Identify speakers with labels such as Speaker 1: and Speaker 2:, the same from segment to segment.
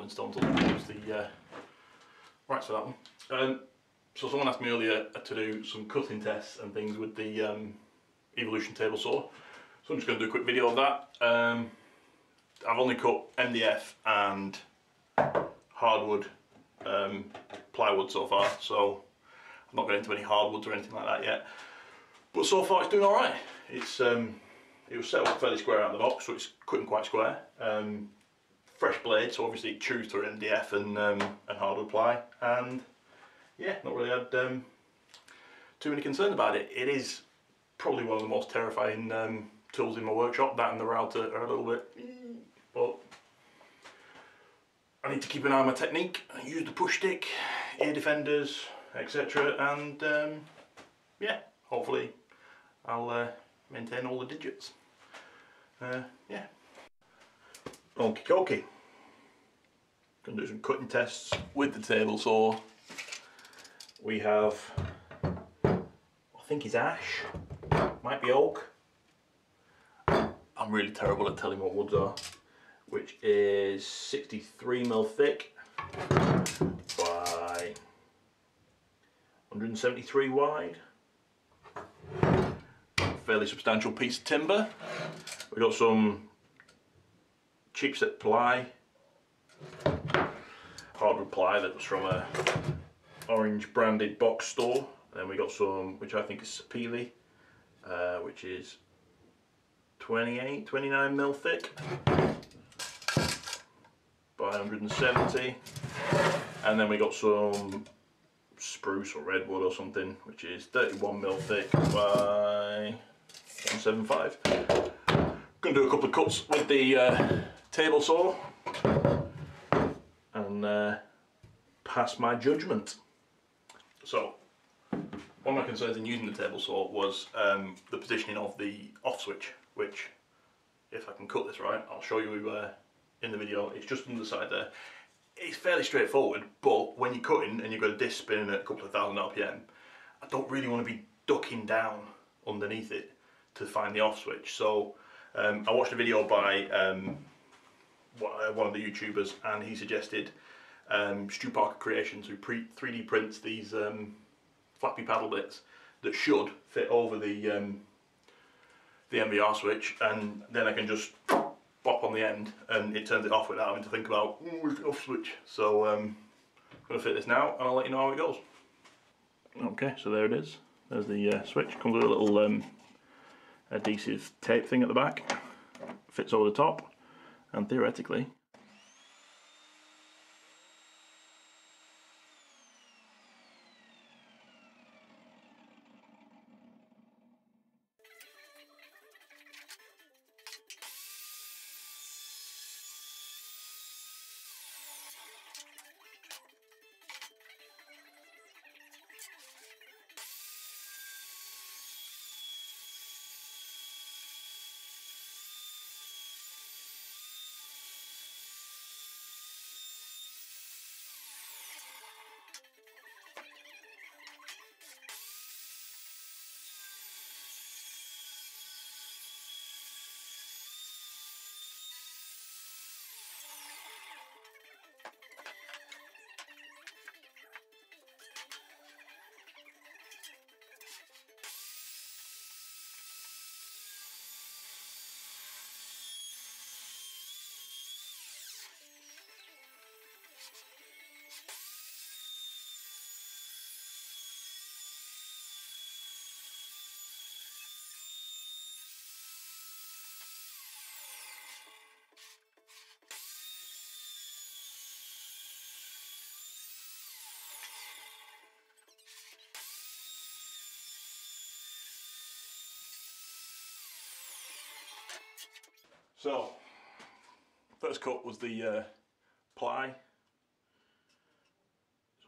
Speaker 1: Rolling Stones the uh, for that one. Um, so someone asked me earlier to do some cutting tests and things with the um, Evolution table saw. So I'm just going to do a quick video of that. Um, I've only cut MDF and hardwood um, plywood so far, so I'm not getting into any hardwoods or anything like that yet. But so far it's doing alright. It's um, It was set up fairly square out of the box, so it's cutting quite square. Um, fresh blade, so obviously chews through MDF and, um, and hardwood ply, and yeah, not really had um, too many concerns about it. It is probably one of the most terrifying um, tools in my workshop. That and the router are a little bit, but I need to keep an eye on my technique. I use the push stick, ear defenders, etc. And um, yeah, hopefully I'll uh, maintain all the digits. Uh, yeah. Okie dokie. Gonna do some cutting tests with the table saw we have, I think it's ash, might be oak. I'm really terrible at telling what woods are, which is 63 mil thick by 173 wide. Fairly substantial piece of timber. We've got some cheapset ply, hardwood ply that was from a orange branded box store. Then we got some, which I think is Sapele, uh, which is 28, 29 mil thick by 170. And then we got some spruce or redwood or something, which is 31 mil thick by 175. Gonna do a couple of cuts with the uh, table saw and uh, pass my judgment. So, one of my concerns in using the table saw was um, the positioning of the off switch, which, if I can cut this right, I'll show you uh, in the video. It's just on the side there. It's fairly straightforward, but when you're cutting and you've got a disc spinning at a couple of thousand RPM, I don't really want to be ducking down underneath it to find the off switch. So um, I watched a video by um, one of the YouTubers and he suggested um, Stu Parker Creations who 3D prints these um, flappy paddle bits that should fit over the um, the NVR switch and then I can just bop on the end and it turns it off without having to think about mm, off switch. So um, I'm going to fit this now and I'll let you know how it goes. Okay, so there it is. There's the uh, switch. Comes with a little um, adhesive tape thing at the back. Fits over the top and theoretically So, first cut was the uh, ply. It's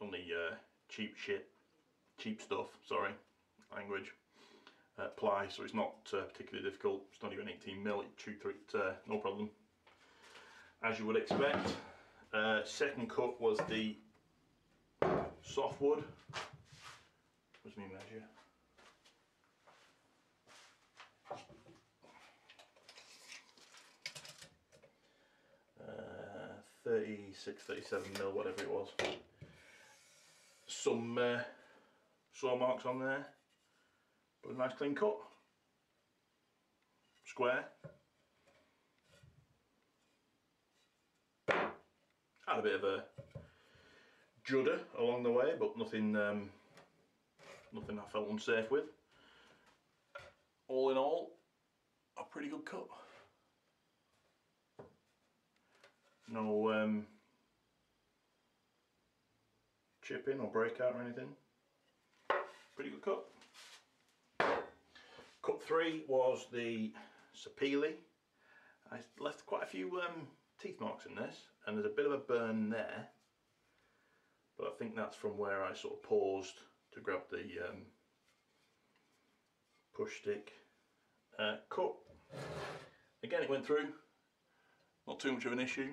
Speaker 1: only uh, cheap shit, cheap stuff, sorry, language. Uh, ply, so it's not uh, particularly difficult. It's not even 18 mil, it chewed through it uh, no problem. As you would expect. Uh, second cut was the softwood. What's me measure? 36, 37 mil, whatever it was. Some uh, saw marks on there, but a nice clean cut. Square. Had a bit of a judder along the way, but nothing, um, nothing I felt unsafe with. All in all, a pretty good cut. No um, chipping or breakout or anything. Pretty good cut. Cut three was the Sapele. I left quite a few um, teeth marks in this and there's a bit of a burn there but I think that's from where I sort of paused to grab the um, push stick uh, cut. Again it went through, not too much of an issue.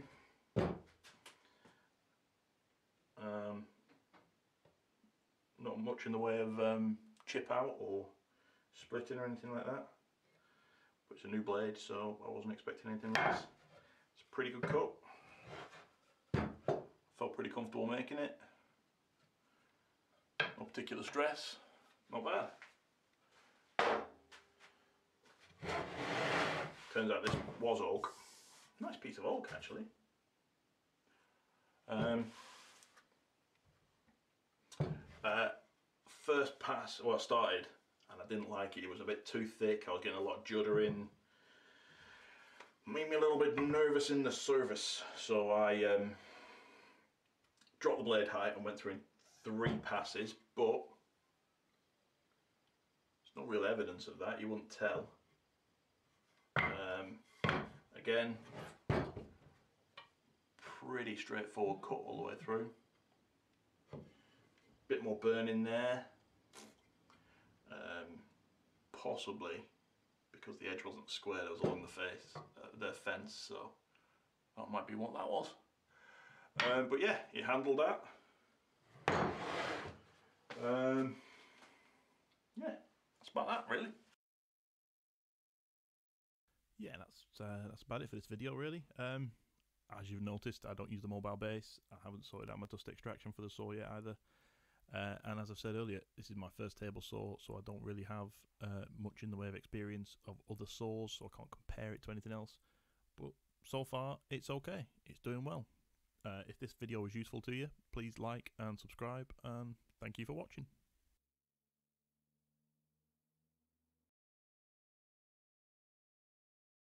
Speaker 1: Um, not much in the way of um, chip out or splitting or anything like that. But it's a new blade so I wasn't expecting anything less. It's a pretty good cut. Felt pretty comfortable making it. No particular stress. Not bad. Turns out this was oak. Nice piece of oak actually. Um, uh, first pass, well I started and I didn't like it, it was a bit too thick, I was getting a lot of judder in. Made me a little bit nervous in the service, so I um, dropped the blade height and went through in three passes, but there's no real evidence of that, you wouldn't tell. Um, again, pretty straightforward cut all the way through. Bit more burn in there. Um, possibly because the edge wasn't squared, it was along the face, uh, the fence, so that might be what that was. Um, but yeah, he handled that. Um, yeah, that's about that really.
Speaker 2: Yeah, that's uh, that's about it for this video really. Um, as you've noticed, I don't use the mobile base. I haven't sorted out my dust extraction for the saw yet either. Uh, and as I've said earlier, this is my first table saw, so I don't really have uh, much in the way of experience of other saws, so I can't compare it to anything else. But so far, it's okay. It's doing well. Uh, if this video was useful to you, please like and subscribe, and thank you for watching.